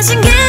가진 게